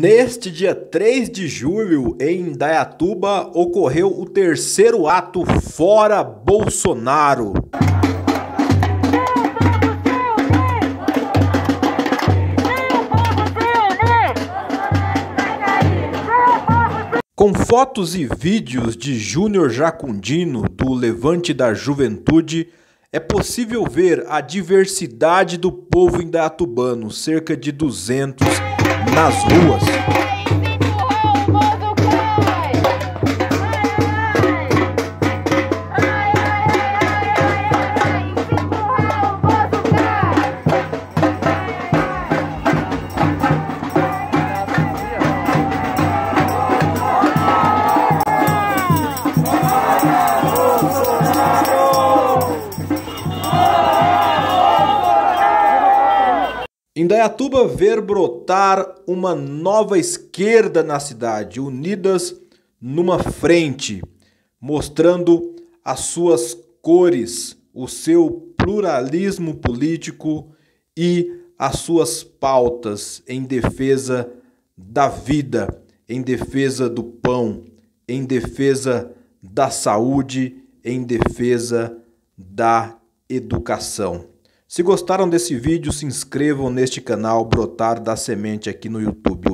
Neste dia 3 de julho, em Dayatuba, ocorreu o terceiro ato Fora Bolsonaro. Com fotos e vídeos de Júnior Jacundino, do Levante da Juventude, é possível ver a diversidade do povo indaiatubano, cerca de 200 nas ruas. Indaiatuba ver brotar uma nova esquerda na cidade, unidas numa frente, mostrando as suas cores, o seu pluralismo político e as suas pautas em defesa da vida, em defesa do pão, em defesa da saúde, em defesa da educação. Se gostaram desse vídeo, se inscrevam neste canal Brotar da Semente aqui no YouTube.